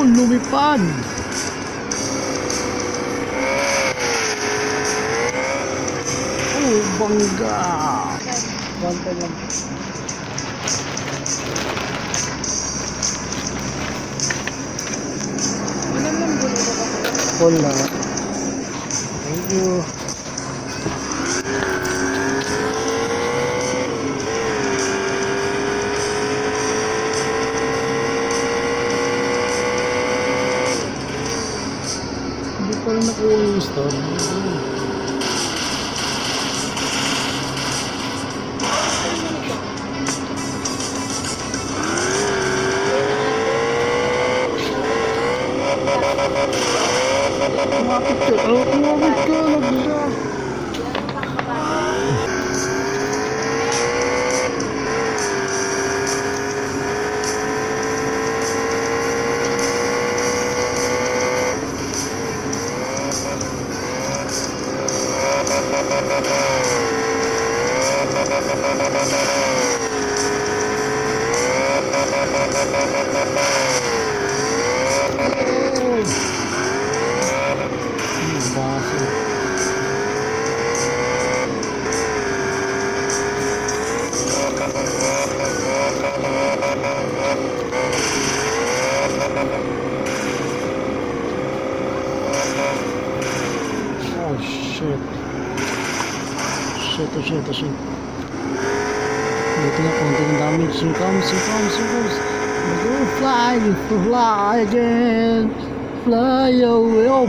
Yun, lumipad. Oh, bangga. Konti lang. Ilan lang bulo ba? Wala. Thank you. তো Oh, Oh shit. Shit, shit, shit. Dito na konti ng damage. Here comes, here comes, here comes. Go fly, fly again. Fly away. Oh.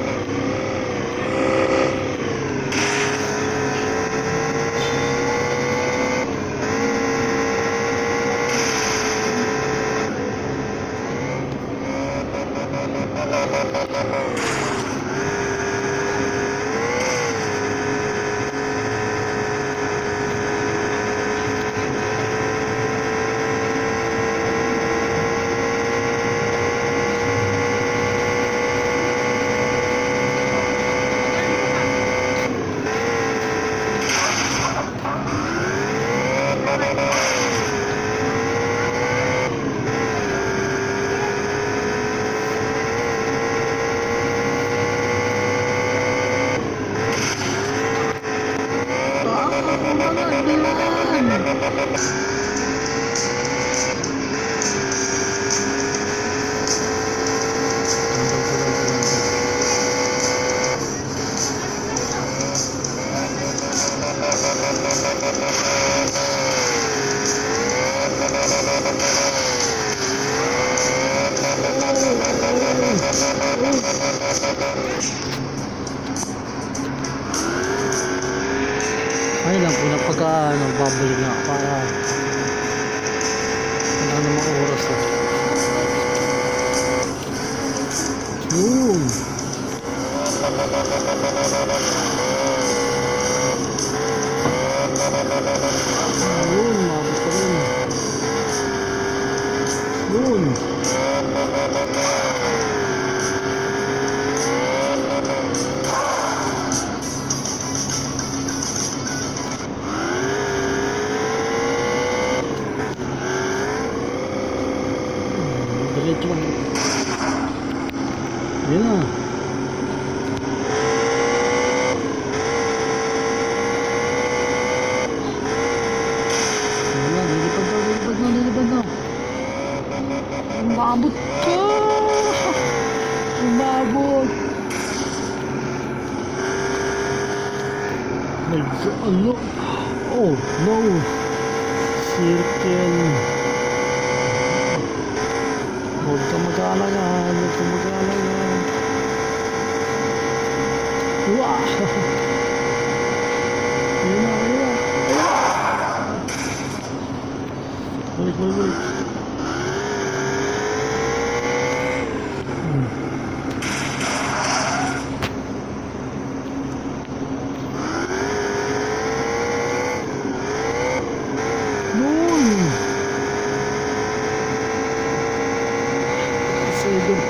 lang po, napagka ano, babalik na para wala namang oras. Yun. Yun, Diretso. Yun na. Umabot ka! Umabot! My God, ano? Oh, no! Circle. Huwag ka mag-aalala, huwag ka mag-aalala. Wow! Ayun na, ayun na. Wait, wait, wait.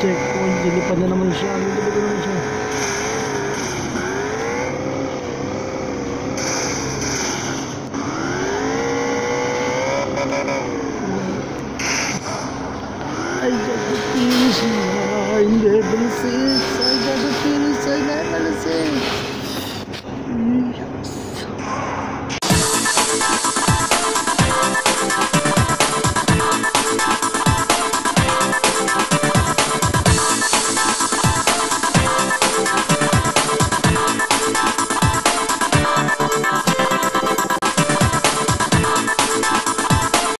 Checkpoint. Dilipad na naman siya. Dilipad na naman siya. I got the finish line, level six. I got the finish.